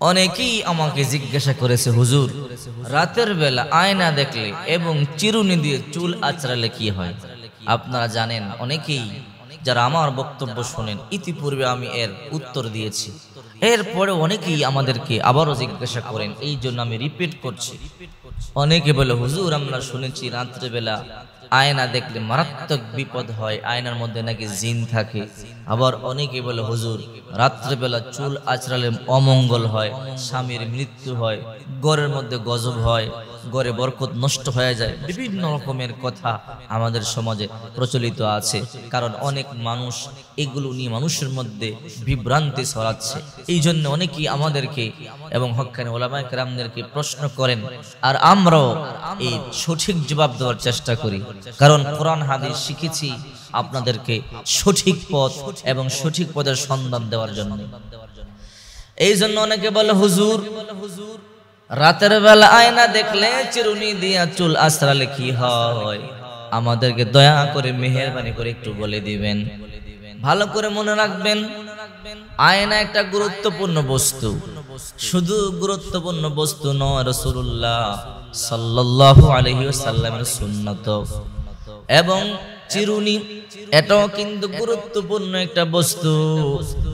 অনেকেই আমাকে জিজ্ঞাসা করেছে, হুজুর, রাতের বেলা আয়না দেখলে এবং চিরুনি দিয়ে চুল আচড়ালে কি হয়? আপনারা জানেন, অনেকেই যারা আমার বক্তব্য শোনেন, ইতিপূর্বে আমি এর উত্তর দিয়েছি। এরপরে অনেকেই আমাদেরকে আবারও জিজ্ঞাসা করেন এই জন্য আমি রিপিট করছি। অনেকে বলে, হুজুর, আমরা শুনেছি রাত্রেবেলা আয়না দেখলে মারাত্মক বিপদ হয়, আয়নার মধ্যে নাকি জিন থাকে। আবার অনেকে বলে, হুজুর, রাত্রেবেলা চুল আচড়ালে অমঙ্গল হয়, স্বামীর মৃত্যু হয় গড়ের মধ্যে গজব হয়। গড়ে বরকত নষ্ট হয়ে যায়। বিভিন্ন রকমের কথা আমাদের সমাজে প্রচলিত আছে। কারণ অনেক মানুষ এগুলো নিয়ে মানুষের মধ্যে বিভ্রান্তি ছড়াচ্ছে। এই জন্য অনেকেই আমাদেরকে এবং হকানি ওলামায় কেরামদেরকে প্রশ্ন করেন, আর আমরাও এই সঠিক জবাব দেওয়ার চেষ্টা করি। কারণ কোরআন, হাদিস শিখেছি আপনাদেরকে সঠিক পথ এবং সঠিক পথের সন্ধান দেওয়ার জন্য। এই জন্য অনেকে বলে, হুজুর রাতের বেলা আয়না দেখলে চিরুনি দিয়া চুল আশ্রালে কি হয়? আমাদেরকে দয়া করে, মেহরবানি করে একটু বলে দিবেন। ভালো করে মনে রাখবেন, আয়না একটা গুরুত্বপূর্ণ বস্তু। শুধু গুরুত্বপূর্ণ বস্তু নয় রসুল্লাহ সাল্লাল্লাহু আলাইহি ওয়াসাল্লামের সুন্নত। এবং চিরুনি, এটাও কিন্তু গুরুত্বপূর্ণ একটা বস্তু।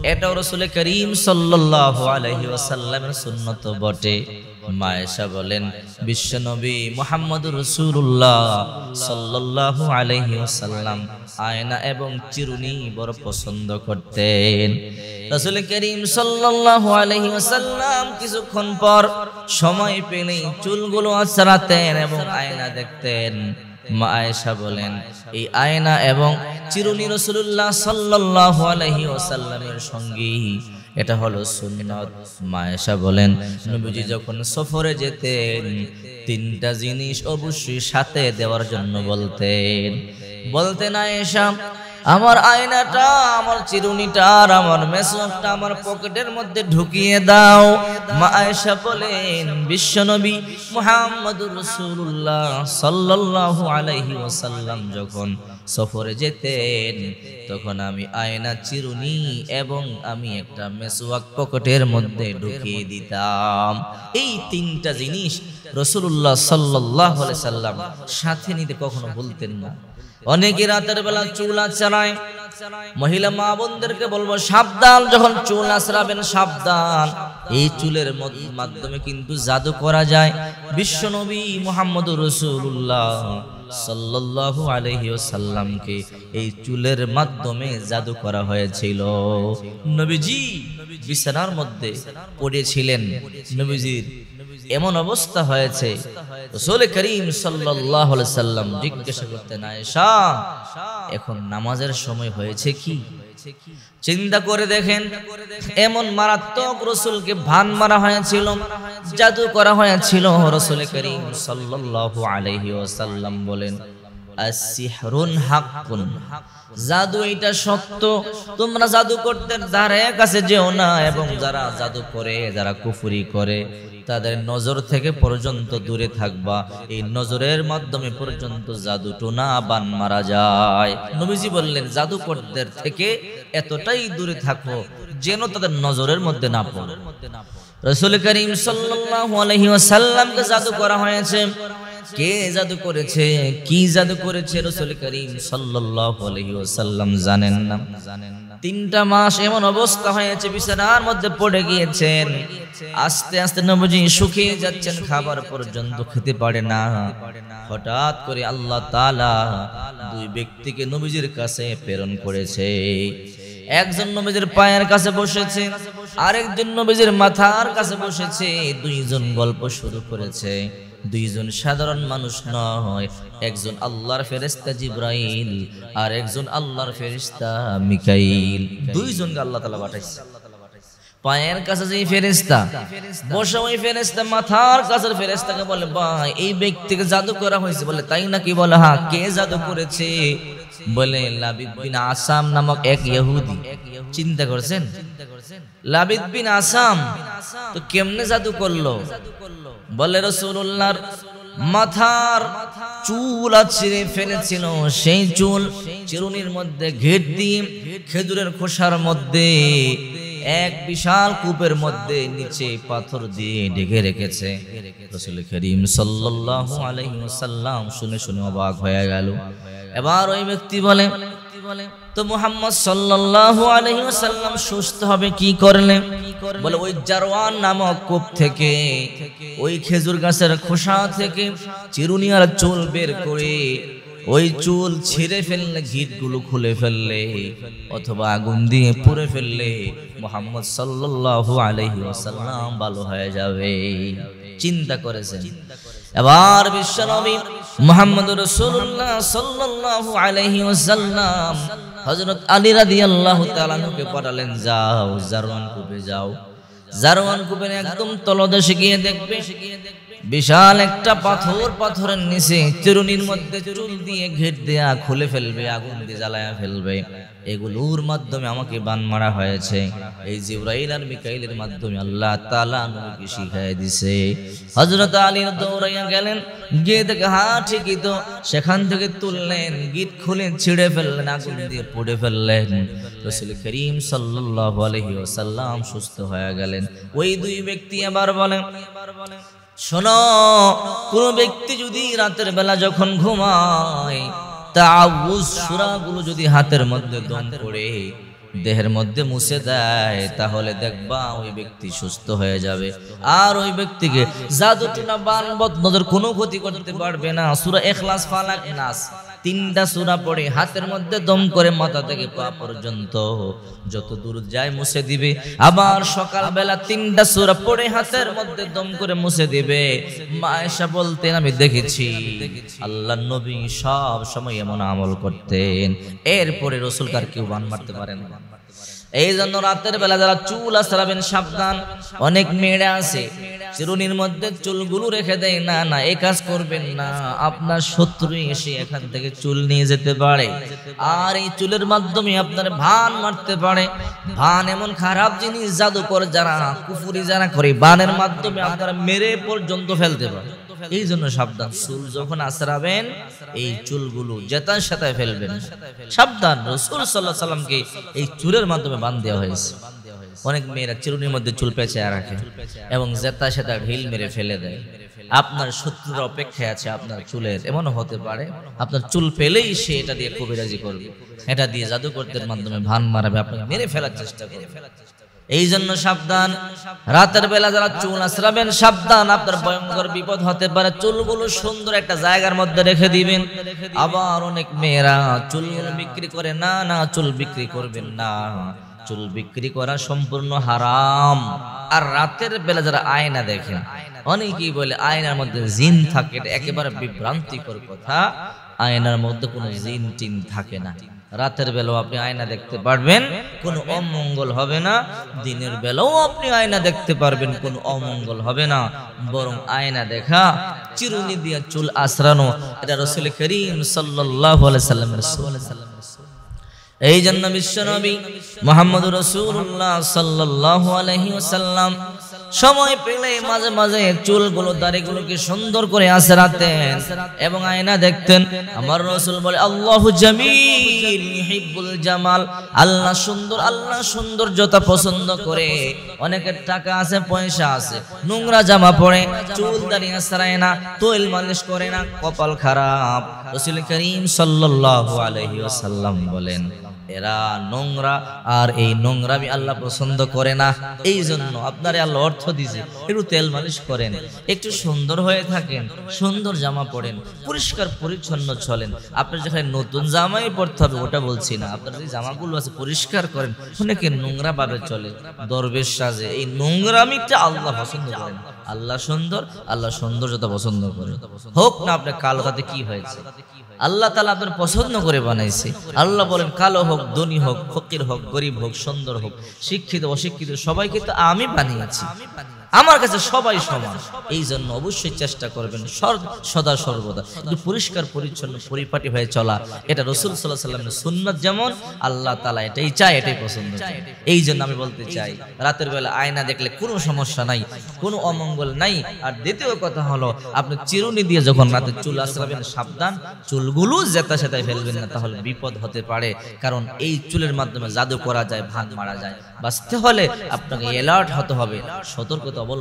এটাও রসুল করিম সাল্লাল্লাহু আলাইহি ওয়াসাল্লামের সুন্নত বটে। মায়েশা বলেন বিশ্বনবী মোহাম্মদ রসুল্লাহ সাল্লাল্লাহু আলাইহি ওয়াসাল্লাম আয়না এবং চিরুনি বড় পছন্দ করতেন। রসুল করিম কিছুক্ষণ পর সময় পেলেই চুলগুলো আছড়াতেন এবং আয়না দেখতেন। মা আয়েশা বলেন এই আয়না এবং চিরুনি রসুল্লাহ সাল্লাল্লাহু আলাইহি ওয়াসাল্লামের সঙ্গী। এটা হলো সুন্নত। মায়েশা বলেন, নবীজি যখন সফরে যেতেন, তিনটা জিনিস অবশ্যই সাথে দেওয়ার জন্য বলতেন। বলতেন, আয়েশা আমার আয়নাটা, আমার চিরুনিটা আর আমার মেসওয়াকটা আমার পকেটের মধ্যে ঢুকিয়ে দাও। মা আয়েশা বলেন, বিশ্বনবী মুহাম্মদুর রাসূলুল্লাহ সাল্লাল্লাহু আলাইহি ওয়াসাল্লাম যখন সফরে যেতেন, তখন আমি আয়না, চিরুনি এবং আমি একটা মেসওয়াক পকেটের মধ্যে ঢুকিয়ে দিতাম। এই তিনটা জিনিস রসুল্লাহ সাল্লাহ সাল্লাম সাথে নিতে কখনো ভুলতেন না। অনেকে রাতের বেলা চুল আচড়ায় মহিলা মা বোনদেরকে বলব, সাবধান, যখন চুল আচড়াবেন সাবধান। এই চুলের মাধ্যমে কিন্তু জাদু করা যায়। বিশ্বনবী মোহাম্মদ রসুল্লাহ সাল্লাল্লাহু আলাইহি ওয়াসাল্লামকে এই চুলের মাধ্যমে জাদু করা হয়েছিল। নবীজি বিছানার মধ্যে পড়েছিলেন। নবীজির এমন অবস্থা হয়েছে। এখন নামাজের সময় হয়েছে কি? চিন্তা করে দেখেন, এমন মারাত্মক রসুলকে ভান মারা হয়েছিল, জাদু করা হয়েছিল, রসুল করিম সাল্লাহ আলাইহি ওসাল্লাম বলেন। জাদু এটা সত্য তোমরা জাদু করতে ধারে কাছে যেও না, এবং যারা জাদু করে, যারা কুফুরি করে, তাদের নজর থেকে পর্যন্ত দূরে থাকবা। এই নজরের মাধ্যমে পর্যন্ত জাদু টোনা বান মারা যায়। নবীজি বললেন জাদুকরদের থেকে এতটাই দূরে থাকো যেন তাদের নজরের মধ্যে না পড়ে। রসুল করিম ওয়াসাল্লামকে জাদু করা হয়েছে। কে জাদু করেছে, কি জাদু করেছে রসুল করিম আলাইহি জানেন না। তিনটা মাস এমন অবস্থা হয়েছে, বিছানার মধ্যে পড়ে গিয়েছেন। আস্তে আস্তে নবজি শুকিয়ে যাচ্ছেন, খাবার পর্যন্ত খেতে পারে না। হঠাৎ করে আল্লাহ তাআলা দুই ব্যক্তিকে নবীজির কাছে প্রেরণ করেছে। একজন নবীজির পায়ের কাছে বসেছে, আরেকজন নবীজির মাথার কাছে বসেছে, দুইজন গল্প শুরু করেছে। দুইজন সাধারণ মানুষ নয়, একজন আল্লাহর ফেরেস্তা জিব্রাইল আর একজন আল্লাহর ফেরেস্তা মিকাইল। দুইজনকে আল্লাহ তালা পাঠাইছে। পায়ের কাছে যে ফেরেস্তা বসে ওই ফেরেস্তা মাথার কাছের ফেরেস্তাকে বলে, ভাই, এই ব্যক্তিকে জাদু করা হয়েছে। বলে, তাই নাকি বলে? হ্যাঁ কে জাদু করেছে? বলে, লাবিদ বিন আসাম নামক এক ইহুদি। চিন্তা করছেন? লাবিদ বিন আসাম? তো কেমনে জাদু করল? বলে রসুল্লাহর মাথার চুল ছিঁড়ে ফেলেছিল। সেই চুল চিরুনির মধ্যে ঘেট দিয়ে খেজুরের খোসার মধ্যে, এক বিশাল কূপের মধ্যে নিচে পাথর দিয়ে ঢেকে রেখেছে। রসুল করিম সাল্লাল্লাহু আলাইহি ওয়াসাল্লাম শুনে শুনে অবাক হয়ে গেল। এবার ওই ব্যক্তি বলে তো মুহাম্মদ সাল্লাল্লাহু আলাইহি ওয়াসাল্লাম সুস্থ হবে কি করলে? বলে, ওই জারওয়ান নামক কূপ থেকে, ওই খেজুর গাছের খোসা থেকে চুল বের করে, ওই চুল ছিঁড়ে ফেললে খুলে ফেললে অথবা আগুন দিয়ে পুড়ে ফেললে মোহাম্মদ সাল্লাল্লাহু আলাইহি ওয়াসাল্লাম ভালো হয়ে যাবে। চিন্তা করেছেন। এবার বিশ্বনবী মোহাম্মদ রসুল্লাহ সাল্লাল্লাহু আলাইহি ওয়াসাল্লাম হযরত আলী রাদিয়াল্লাহু তাআলা কে পাঠালেন যাও, জারওয়ান কূপে যাও। জারওয়ান কূপের একদম তলদেশে গিয়ে দেখবে গিয়ে দেখবে বিশাল একটা পাথর, পাথরের নিচে চিরুনির মধ্যে চুল দিয়ে ঘেট দেয়া, খুলে ফেলবে, আগুন দিয়ে জ্বালায়া ফেলবে। এগুলোর মাধ্যমে আমাকে বান মারা হয়েছে। এই জিব্রাইল আর মিকাইলের মাধ্যমে আল্লাহ তাআলা নবীকে শিখাই দিছে। হযরত আলী দৌড়াইয়া গেলেন, গিয়ে দেখে, হা, ঠিকই তো। সেখান থেকে তুললেন, গিট খুলে ছিঁড়ে ফেললেন, আগুন দিয়ে পুড়ে ফেললেন। রসুল করিম সাল্লাল্লাহু আলাইহি ওয়াসাল্লাম সুস্থ হয়ে গেলেন। ওই দুই ব্যক্তি আবার বলেন শোনো, কোন ব্যক্তি যদি রাতের বেলা যখন ঘুমায় তাউজ সুরাগুলো যদি হাতের মধ্যে দম করে, দেহের মধ্যে মুছে দেয়, তাহলে দেখবা ওই ব্যক্তি সুস্থ হয়ে যাবে। আর ওই ব্যক্তিকে জাদু টুনা বান বদনজর কোনো ক্ষতি করতে পারবে না। সুরা এখলাস ফালাক নাস। তিনটা সুরা পড়ে হাতের মধ্যে দম করে মাথা থেকে পা পর্যন্ত যত দূর যায় মুছে দিবে। আবার সকালবেলা তিনটা সুরা পড়ে হাতের মধ্যে দম করে মুছে দিবে। মায়েশা বলতেন, আমি দেখেছি আল্লাহ নবী সব সময় এমন আমল করতেন। এরপরে রসুলকার কেউ বান মারতে পারেন এই জন্য রাতের বেলা যারা চুল আসরাবেন সাবধান। অনেক মেয়েরা আছে, চিরুনির মধ্যে চুলগুলো রেখে দেয়, না না, এই কাজ করবেন না। আপনার শত্রু এসে এখান থেকে চুল নিয়ে যেতে পারে। আর এই চুলের মাধ্যমে আপনার ভান মারতে পারে। ভান এমন খারাপ জিনিস, জাদুকর যারা, কুফুরি যারা করে, বানের মাধ্যমে আপনারা মেরে পর্যন্ত ফেলতে পারে। এই জন্য সাবধান। চুল যখন আছড়াবেন, এই চুলগুলো জেতার সাথে ফেলবেন। সাবধান, রসুল সাল্লাহ সাল্লামকে এই চুলের মাধ্যমে বান দেওয়া হয়েছে। অনেক মেয়েরা চিরুনির মধ্যে চুল পেঁচে রাখে এবং জেতা সেতা ঢিল মেরে ফেলে দেয়। আপনার শত্রুর অপেক্ষায় আছে আপনার চুলের, এমনও হতে পারে। আপনার চুল পেলেই সে এটা দিয়ে কবিরাজি করবে। এটা দিয়ে জাদুকরদের মাধ্যমে ভান মারাবে, আপনাকে মেরে ফেলার চেষ্টা করবে। এই জন্য সাবধান। রাতের বেলা যারা চুল আশ্রাবেন সাবধান, আপনার ভয়ঙ্কর বিপদ হতে পারে। চুলগুলো সুন্দর একটা জায়গার মধ্যে রেখে দিবেন। আবার অনেক মেয়েরা চুল বিক্রি করে, না না, চুল বিক্রি করবেন না। চুল বিক্রি করা সম্পূর্ণ হারাম। আর রাতের বেলা যারা আয়না দেখেন, অনেকেই বলে, আয়নার মধ্যে জিন থাকে। একেবারে বিভ্রান্তিকর কথা। আয়নার মধ্যে কোনো জিন টিন থাকে না। রাতের বেলাও আপনি আয়না দেখতে পারবেন, কোনো অমঙ্গল হবে না। দিনের বেলাও আপনি আয়না দেখতে পারবেন, কোনো অমঙ্গল হবে না। বরং আয়না দেখা, চিরুনি দিয়া চুল আশ্রানো এটা রসুল করিম সাল্লাহ সাল্লামের এই জন্য বিশ্বনবী মোহাম্মদ রসুল্লাহ সাল্লাহ আলহি ওসাল্লাম সময় পেলে মাঝে মাঝে চুলগুলো, দাড়িগুলোকে সুন্দর করে আছড়াতেন এবং আয়না দেখতেন। আমার রসুল বলে, আল্লাহ জামিল জামাল, আল্লাহ সুন্দর, আল্লাহ সৌন্দর্যতা পছন্দ করে। অনেকের টাকা আছে, পয়সা আছে, নোংরা জামা পরে, চুল দাড়ি আছড়ায় না, তৈল মালিশ করে না, কপাল খারাপ। রসুল করিম সাল্লাল্লাহু আলাইহি বলেন এরা নোংরা, আর এই নোংরামি আল্লাহ পছন্দ করে না। এই জন্য আপনারে আল্লাহ অর্থ দিছে একটু তেল মালিশ করেন, একটু সুন্দর হয়ে থাকেন, সুন্দর জামা পরেন, পরিষ্কার পরিচ্ছন্ন চলেন। আপনার যেখানে নতুন জামাই পরতে হবে, ওটা বলছি না। আপনার যে জামাগুলো আছে, পরিষ্কার করেন, অনেকে নোংরা ভাবে চলে, দরবেশ সাজে। এই নোংরামিটা আল্লাহ পছন্দ করেন। আল্লাহ সুন্দর, আল্লাহ সৌন্দর্যতা পছন্দ করে হোক না, আপনার কালো তাতে কি হয়েছে? আল্লাহ তালা আপনার পছন্দ করে বানাইছে। আল্লাহ বলেন, কালো হোক, ধনী হোক, ফকির হোক, গরিব হোক, সুন্দর হোক, শিক্ষিত, অশিক্ষিত, সবাইকে তো আমি বানিয়েছি। আমার কাছে সবাই সমান। এই জন্য অবশ্যই চেষ্টা করবেন সদা সর্বদা। পরিষ্কার, পরিচ্ছন্ন, পরিপাটি হয়ে চলা। এটা রসুল সাল্লাহ সাল্লামের সুন্নত যেমন, আল্লাহ তালা এটাই চায়, এটাই পছন্দ এই জন্য আমি বলতে চাই, রাতের বেলা আয়না দেখলে কোনো সমস্যা নাই, কোনো অমঙ্গল নাই। আর দ্বিতীয় কথা হলো, আপনি চিরুনি দিয়ে যখন রাতে চুল আশ্রাবেন সাবধান, চুলগুলো জেতা সেতায় ফেলবেন না, তাহলে বিপদ হতে পারে। কারণ এই চুলের মাধ্যমে জাদু করা যায় ভাঙ মারা যায়। বাঁচতে হলে আপনাকে অ্যালার্ট হতে হবে, সতর্কতা